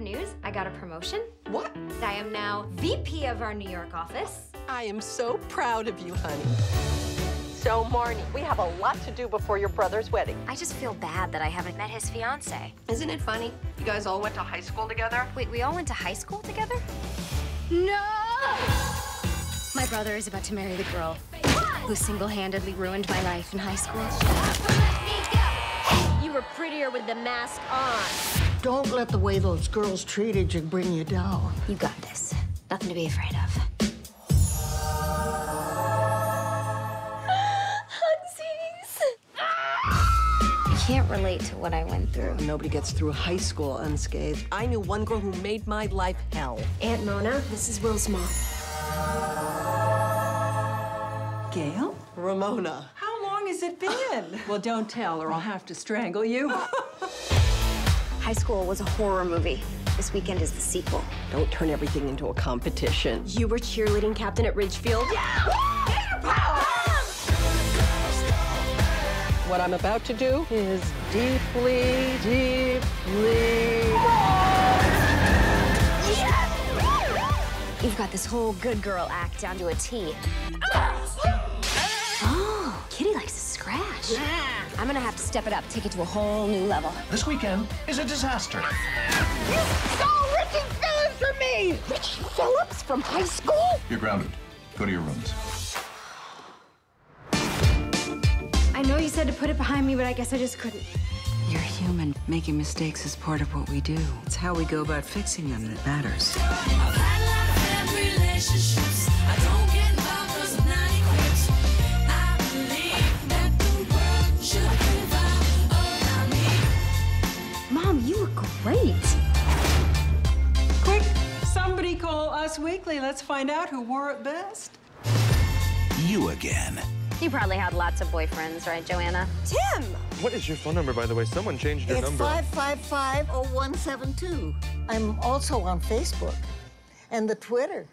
have news. I got a promotion. What? I am now VP of our New York office. I am so proud of you, honey. So, Marni, we have a lot to do before your brother's wedding. I just feel bad that I haven't met his fiance. Isn't it funny? You guys all went to high school together? Wait, we all went to high school together? No! My brother is about to marry the girl who single-handedly ruined my life in high school. You were prettier with the mask on. Don't let the way those girls treated you bring you down. You got this. Nothing to be afraid of. Hugsies! I can't relate to what I went through. Nobody gets through high school unscathed. I knew one girl who made my life hell. Aunt Mona, this is Will's mom. Gail? Ramona. How long has it been? well, don't tell or I'll have to strangle you. High school was a horror movie. This weekend is the sequel. Don't turn everything into a competition. You were cheerleading captain at Ridgefield? What I'm about to do is deeply, deeply. You've got this whole good girl act down to a T. Kitty likes to scratch. I'm gonna have to step it up, take it to a whole new level. This weekend is a disaster. You stole Richie Phillips from me! Richie Phillips from high school? You're grounded. Go to your rooms. I know you said to put it behind me, but I guess I just couldn't. You're human. Making mistakes is part of what we do. It's how we go about fixing them that matters. Somebody call Us Weekly. Let's find out who wore it best. You again. You probably had lots of boyfriends, right, Joanna? Tim! What is your phone number, by the way? Someone changed your It's number. 555 0172. I'm also on Facebook and the Twitter.